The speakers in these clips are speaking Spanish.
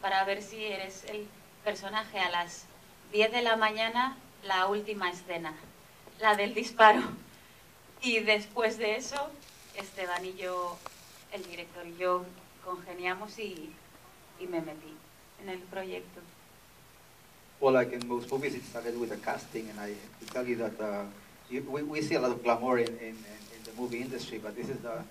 para ver si eres el personaje a las 10 de la mañana, la última escena, la del disparo. Y después de eso, Esteban y yo, el director y yo, congeniamos y, y me metí en el proyecto. Well, like in most movies, it started with a casting, and I tell you that uh, we, see a lot of glamour in, in, in the movie industry, but this is the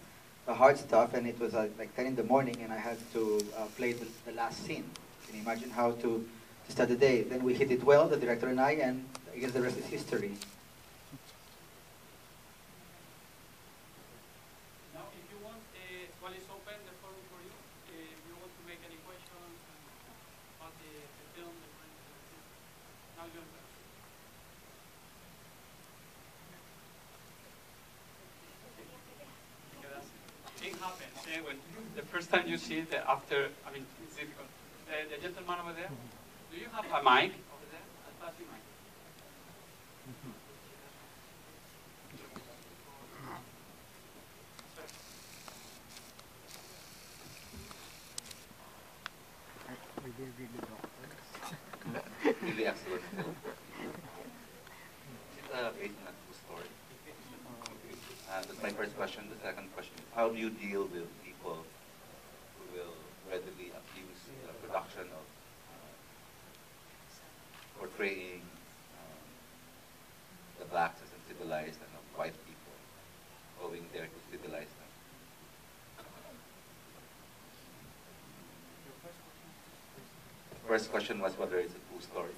the hard stuff, and it was uh, like 10 in the morning, and I had to uh, play the, the, last scene. Can you imagine how to, to start the day? Then we hit it well, the director and I, and I guess the rest is history. Thank you. when the first time you see the after, I mean, difficult. Uh, the gentleman over there, mm-hmm. do you have a mic? question, the second question, how do you deal with people who will readily abuse the production of uh, portraying um, the blacks as uncivilized and of white people going there to civilize them? The first question was whether it's a true story.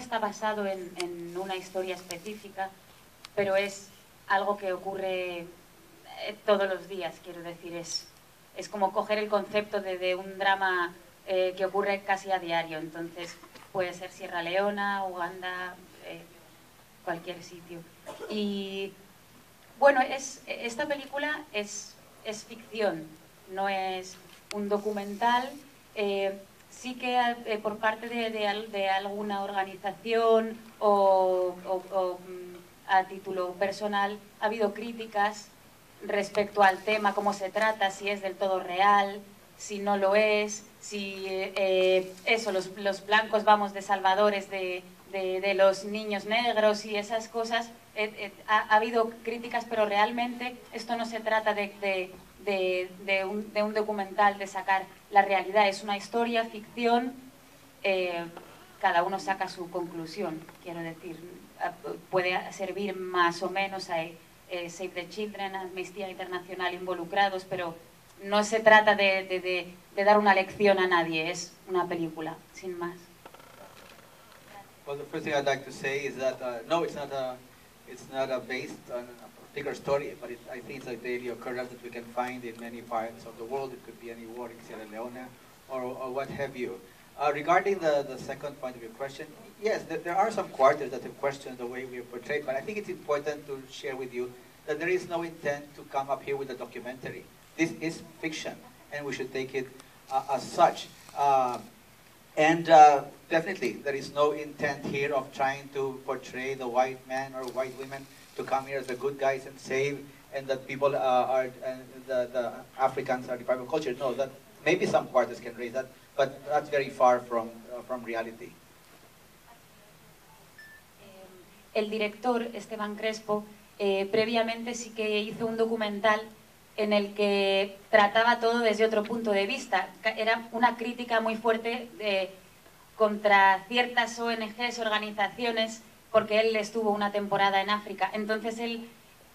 está basado en, una historia específica, pero es algo que ocurre eh, todos los días, quiero decir, es, es como coger el concepto de, un drama eh, que ocurre casi a diario, entonces puede ser Sierra Leona, Uganda, eh, cualquier sitio. Y bueno, es, esta película es, es ficción, no es un documental, sí que eh, por parte de, alguna organización o, mm, a título personal ha habido críticas respecto al tema, cómo se trata, si es del todo real, si no lo es, si eh, eso, los, blancos vamos de salvadores de, los niños negros y esas cosas. Eh, ha, habido críticas, pero realmente esto no se trata de, de, un, documental, de sacar la realidad. Es una historia, ficción, eh, cada uno saca su conclusión, quiero decir. Puede servir más o menos a eh, Save the Children, Amnistía Internacional involucrados, pero no se trata de, dar una lección a nadie, es una película, sin más. Well, the first thing I'd like to say is that no, bigger story, but it, I think it's a daily occurrence that we can find in many parts of the world. It could be any war in Sierra Leone or, or what have you. Uh, regarding the, the second point of your question, yes, there, there are some quarters that have questioned the way we are portrayed, but I think it's important to share with you that there is no intent to come up here with a documentary. This is fiction, and we should take it uh, as such. Uh, and uh, definitely, there is no intent here of trying to portray the white man or white women to come here as the good guys and save, and that people uh, are, and the, the Africans are deprived of culture. No, that maybe some quarters can raise that, but that's very far from, uh, from reality. El director, Esteban Crespo, eh, previamente sí que hizo un documental en el que trataba todo desde otro punto de vista. Era una crítica muy fuerte de, eh, contra ciertas ONGs, organizaciones, porque él estuvo una temporada en África. Entonces él,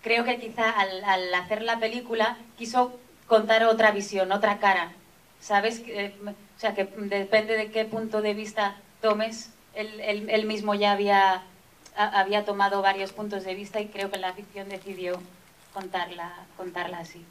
creo que quizá al, hacer la película, quiso contar otra visión, otra cara. ¿Sabes? Eh, o sea, que depende de qué punto de vista tomes, él, mismo ya había, había tomado varios puntos de vista y creo que la ficción decidió contarla, contarla así.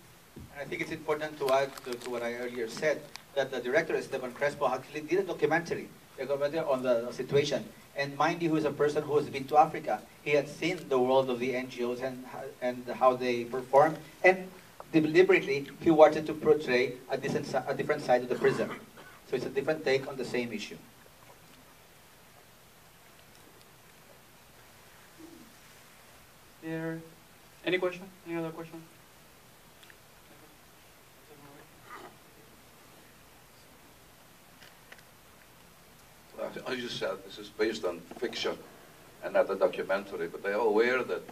I think it's important to add to, to what I earlier said, that the director, Esteban Crespo, actually did a documentary, a documentary on the situation. And Mindy, who is a person who has been to Africa, he had seen the world of the NGOs and, and how they perform. And deliberately, he wanted to portray a different, a different side of the prism. So it's a different take on the same issue. Any question? Any other question? As you said, this is based on fiction and not a documentary, but they are aware that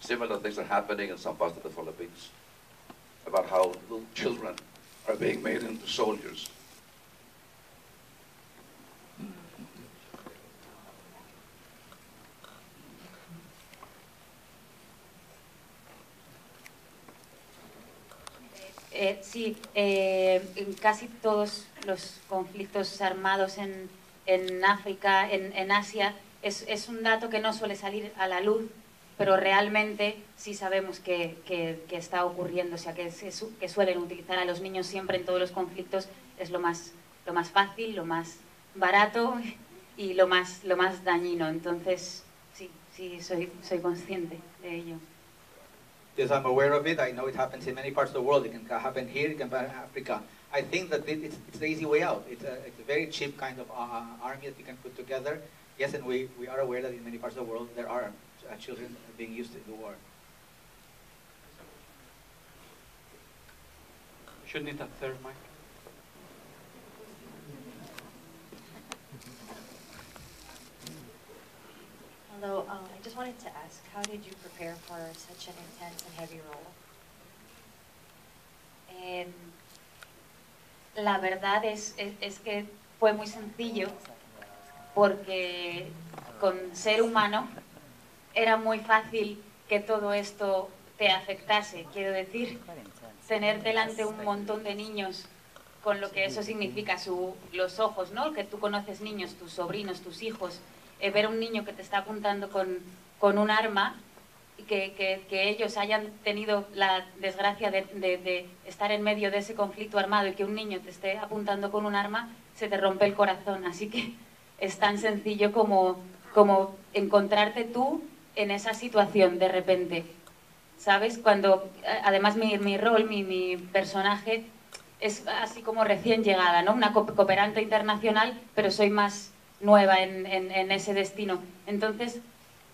similar things are happening in some parts of the Philippines about how little children are being made into soldiers. Eh, sí, eh, casi todos los conflictos armados en, en África, en, en Asia, es, es, un dato que no suele salir a la luz, pero realmente sí sabemos que, que, está ocurriendo, o sea, que, que suelen utilizar a los niños siempre en todos los conflictos, es lo más, lo más fácil, lo más barato y lo más, lo más dañino. Entonces, sí, sí, soy, soy consciente de ello. Yes, I'm aware of it. I know it happens in many parts of the world. It can happen here, it can happen in Africa. I think that it's, it's the easy way out. It's a, it's a very cheap kind of uh, uh, army that you can put together. Yes, and we, we are aware that in many parts of the world there are uh, children being used in the war. Shouldn't it have third mic? Um, just wanted to ask, how did you prepare for such an intense and heavy role? Em, la verdad es, que fue muy sencillo, porque con ser humano era muy fácil que todo esto te afectase. Quiero decir, tener delante un montón de niños con lo que eso significa, los ojos, ¿no? Que tú conoces niños, tus sobrinos, tus hijos, eh, ver a un niño que te está apuntando con, con un arma y que, que, que, ellos hayan tenido la desgracia de, de, de, estar en medio de ese conflicto armado y que un niño te esté apuntando con un arma, se te rompe el corazón. Así que es tan sencillo como, como encontrarte tú en esa situación de repente. ¿Sabes? Cuando, además, mi, mi rol, mi, mi personaje es así como recién llegada, ¿no? Una cooperante internacional, pero soy más nueva en, en, ese destino. Entonces,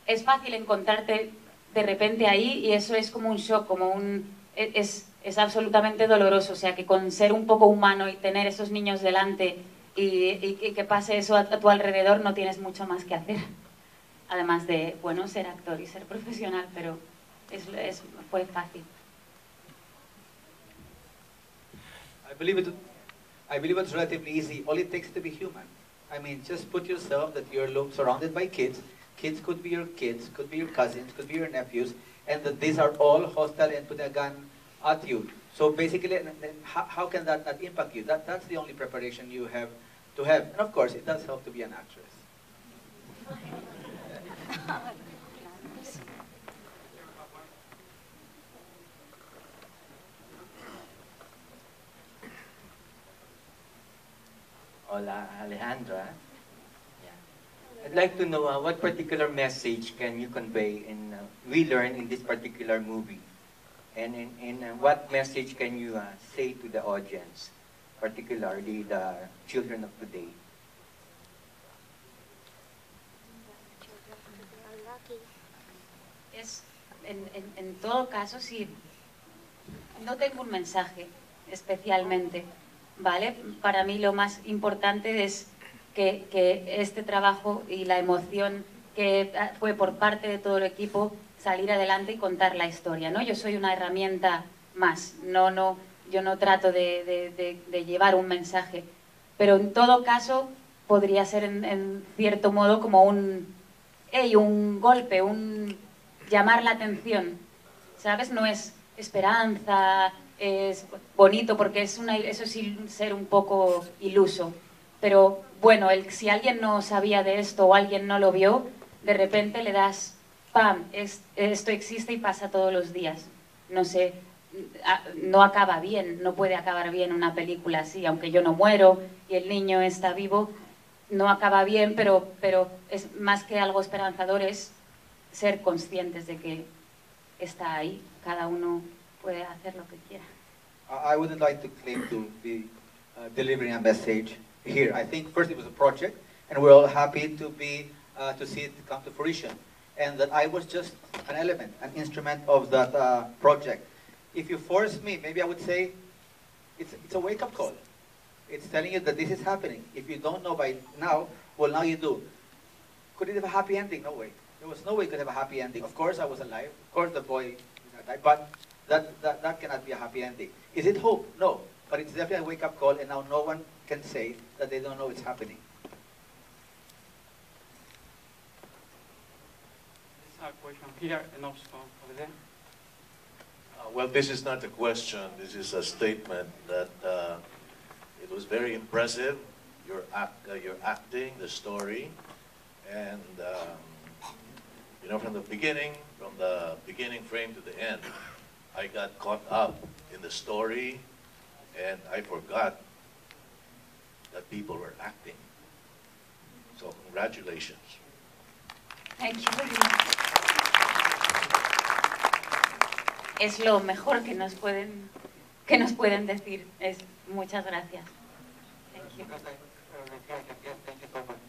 es fácil encontrarte de repente ahí y eso es como un shock, como un... E, es, es absolutamente doloroso, o sea, que con ser un poco humano y tener esos niños delante y, que pase eso a, tu alrededor no tienes mucho más que hacer. Además de, bueno, ser actor y ser profesional, pero es, fue fácil. I believe it's relatively easy. All it I mean, just put yourself that you're surrounded by kids. Kids could be your kids, could be your cousins, could be your nephews, and that these are all hostile and put a gun at you. So basically, how, how can that not impact you? That, that's the only preparation you have to have. And of course, it does help to be an actress. Hola, Alejandra. Yeah. I'd like to know uh, what particular message can you convey in uh, We Learn in this particular movie? And in, uh, what message can you uh, say to the audience, particularly the children of today? Es, en, en, en todo caso, si no tengo un mensaje especialmente. ¿vale? Para mí lo más importante es que, este trabajo y la emoción que fue por parte de todo el equipo salir adelante y contar la historia, ¿no? Yo soy una herramienta más, no, no, yo no trato de, llevar un mensaje, pero en todo caso podría ser en, cierto modo como un, un golpe, un llamar la atención, ¿sabes? No es esperanza, es bonito porque es eso es ser un poco iluso. Pero bueno, si alguien no sabía de esto o alguien no lo vio, de repente le das, ¡pam!, esto existe y pasa todos los días. No sé, no acaba bien, no puede acabar bien una película así, aunque yo no muero y el niño está vivo, no acaba bien, pero, pero es más que algo esperanzador es ser conscientes de que está ahí, cada uno hacer lo que I wouldn't like to claim to be uh, delivering a message here. I think first it was a project, and we're all happy to be uh, to see it come to fruition, and that I was just an element, an instrument of that uh, project. If you force me, maybe I would say it's it's a wake-up call. It's telling you that this is happening. If you don't know by now, well, now you do. Could it have a happy ending? No way. There was no way it could have a happy ending. Of course, I was alive. Of course, the boy died, but that, that, that cannot be a happy ending. Is it hope? No. But it's definitely a wake-up call, and now no one can say that they don't know it's happening. This is a question here and also over there. Uh, well, this is not a question. This is a statement that uh, it was very impressive, your, act, uh, your acting, the story, and um, you know, from the beginning, from the beginning frame to the end. I got caught up in the story and I forgot that people were acting. So congratulations. Thank you very much. Es lo mejor que nos pueden que nos pueden decir. Es muchas gracias. Thank you.